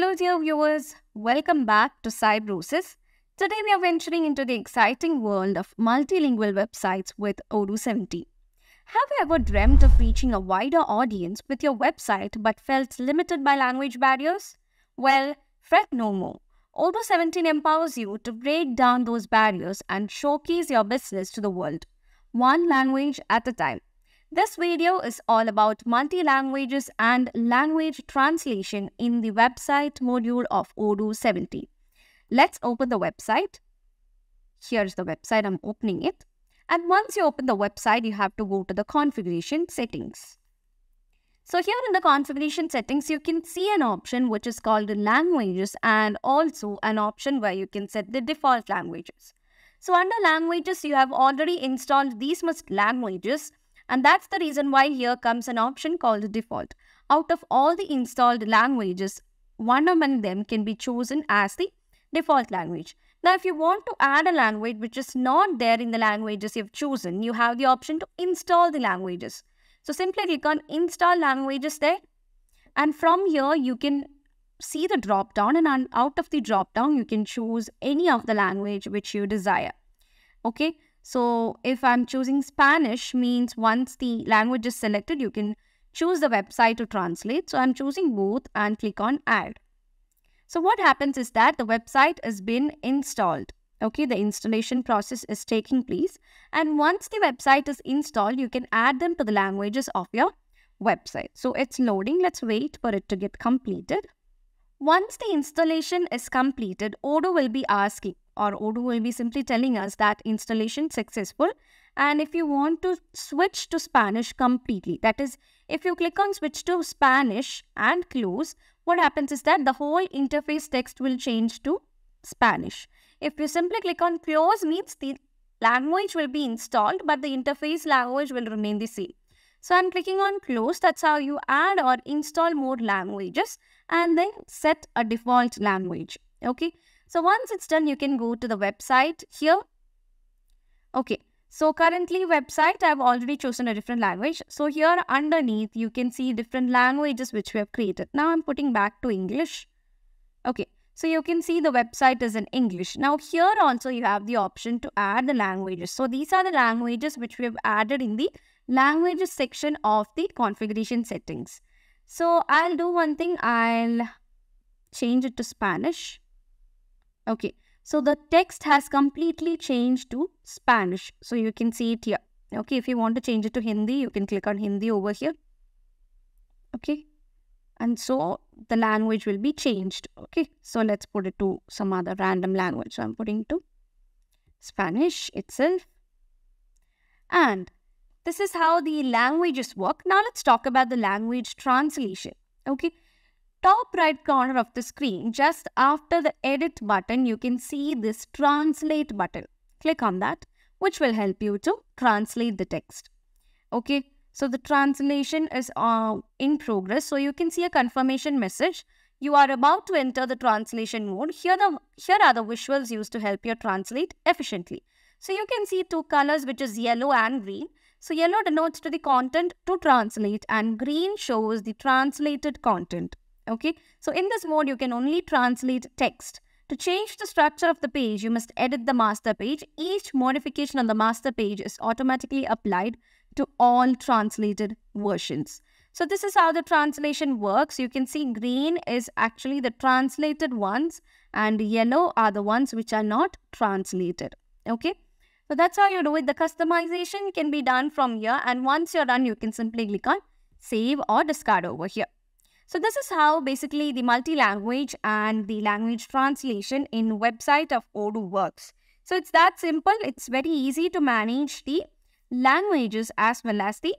dear viewers, welcome back to Cybrosys. Today we are venturing into the exciting world of multilingual websites with Odoo 17. Have you ever dreamt of reaching a wider audience with your website but felt limited by language barriers? Well, fret no more. Odoo 17 empowers you to break down those barriers and showcase your business to the world, one language at a time. This video is all about multi-languages and language translation in the website module of Odoo 17. Let's open the website. Here's the website, I'm opening it. And once you open the website, you have to go to the configuration settings. So here in the configuration settings, you can see an option which is called languages and also an option where you can set the default languages. So under languages, you have already installed these much languages and that's the reason why here comes an option called default. Out of all the installed languages, one among them can be chosen as the default language. Now, if you want to add a language which is not there in the languages you've chosen, you have the option to install the languages. So simply click on install languages there. And from here, you can see the drop down and out of the drop down, you can choose any of the language which you desire. Okay. So if I'm choosing Spanish means once the language is selected, you can choose the website to translate. So I'm choosing both and click on add. So what happens is that the website has been installed. Okay, the installation process is taking place. And once the website is installed, you can add them to the languages of your website. So it's loading. Let's wait for it to get completed. Once the installation is completed, Odoo will be asking or Odoo will be simply telling us that installation successful. And if you want to switch to Spanish completely, that is, if you click on switch to Spanish and close, what happens is that the whole interface text will change to Spanish. If you simply click on close means the language will be installed, but the interface language will remain the same. So I'm clicking on close. That's how you add or install more languages and then set a default language. Okay. So once it's done, you can go to the website here. Okay. So currently website, I've already chosen a different language. So here underneath, you can see different languages which we have created. Now I'm putting back to English. Okay. So you can see the website is in English. Now here also you have the option to add the languages. So these are the languages which we have added in the languages section of the configuration settings. So I'll do one thing. I'll change it to Spanish. Okay, so the text has completely changed to Spanish. So you can see it here. Okay, if you want to change it to Hindi, you can click on Hindi over here. Okay, and so the language will be changed. Okay, so let's put it to some other random language. So I'm putting to Spanish itself. And this is how the languages work. Now let's talk about the language translation. Okay, top right corner of the screen, just after the edit button, you can see this translate button. Click on that, which will help you to translate the text. Okay, so the translation is uh, in progress. So you can see a confirmation message. You are about to enter the translation mode. Here, the, here are the visuals used to help you translate efficiently. So you can see two colors, which is yellow and green. So yellow denotes to the content to translate and green shows the translated content. Okay, so in this mode, you can only translate text. To change the structure of the page, you must edit the master page. Each modification on the master page is automatically applied to all translated versions. So this is how the translation works. You can see green is actually the translated ones and yellow are the ones which are not translated. Okay. So that's how you do it. The customization can be done from here and once you're done, you can simply click on save or discard over here. So this is how basically the multi-language and the language translation in website of Odoo works. So it's that simple. It's very easy to manage the languages as well as the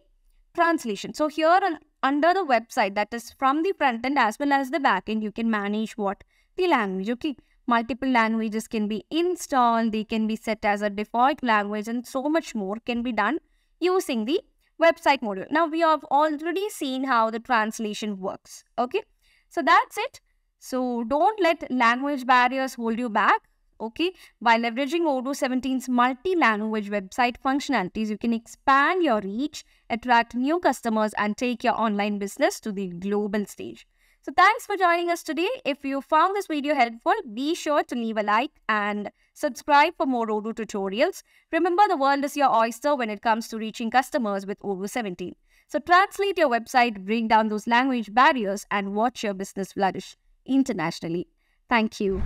translation. So here on, under the website that is from the front end as well as the back end, you can manage what the language. Okay, multiple languages can be installed. They can be set as a default language and so much more can be done using the website module. Now, we have already seen how the translation works. Okay. So, that's it. So, don't let language barriers hold you back. Okay. By leveraging Odoo 17's multi-language website functionalities, you can expand your reach, attract new customers and take your online business to the global stage. So thanks for joining us today. If you found this video helpful, be sure to leave a like and subscribe for more Odoo tutorials. Remember, the world is your oyster when it comes to reaching customers with Odoo 17. So translate your website, bring down those language barriers, and watch your business flourish internationally. Thank you.